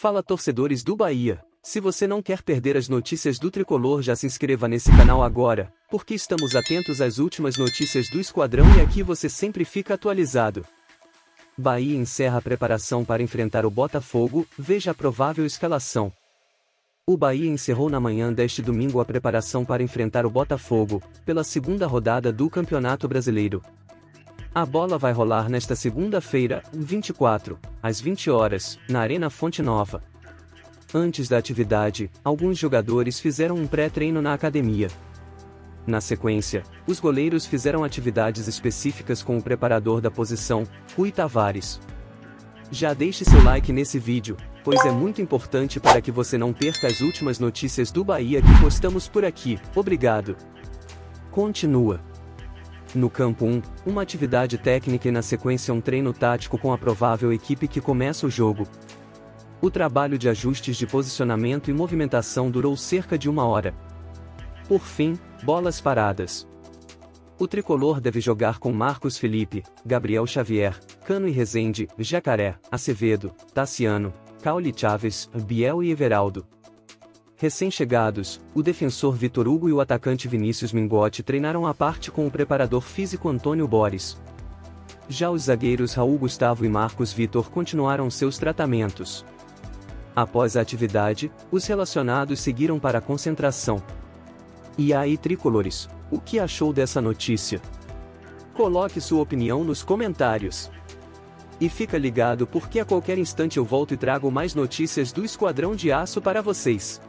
Fala torcedores do Bahia. Se você não quer perder as notícias do tricolor, já se inscreva nesse canal agora, porque estamos atentos às últimas notícias do esquadrão e aqui você sempre fica atualizado. Bahia encerra a preparação para enfrentar o Botafogo, veja a provável escalação. O Bahia encerrou na manhã deste domingo a preparação para enfrentar o Botafogo, pela segunda rodada do Campeonato Brasileiro. A bola vai rolar nesta segunda-feira, 24, às 20 horas, na Arena Fonte Nova. Antes da atividade, alguns jogadores fizeram um pré-treino na academia. Na sequência, os goleiros fizeram atividades específicas com o preparador da posição, Rui Tavares. Já deixe seu like nesse vídeo, pois é muito importante para que você não perca as últimas notícias do Bahia que postamos por aqui. Obrigado. Continua. No campo 1, uma atividade técnica e na sequência um treino tático com a provável equipe que começa o jogo. O trabalho de ajustes de posicionamento e movimentação durou cerca de uma hora. Por fim, bolas paradas. O tricolor deve jogar com Marcos Felipe, Gabriel Xavier, Cano e Rezende, Jacaré, Acevedo, Tassiano, Cauli Chaves, Biel e Everaldo. Recém-chegados, o defensor Vitor Hugo e o atacante Vinícius Mingotti treinaram à parte com o preparador físico Antônio Boris. Já os zagueiros Raul Gustavo e Marcos Vitor continuaram seus tratamentos. Após a atividade, os relacionados seguiram para a concentração. E aí, tricolores, o que achou dessa notícia? Coloque sua opinião nos comentários. E fica ligado porque a qualquer instante eu volto e trago mais notícias do Esquadrão de Aço para vocês.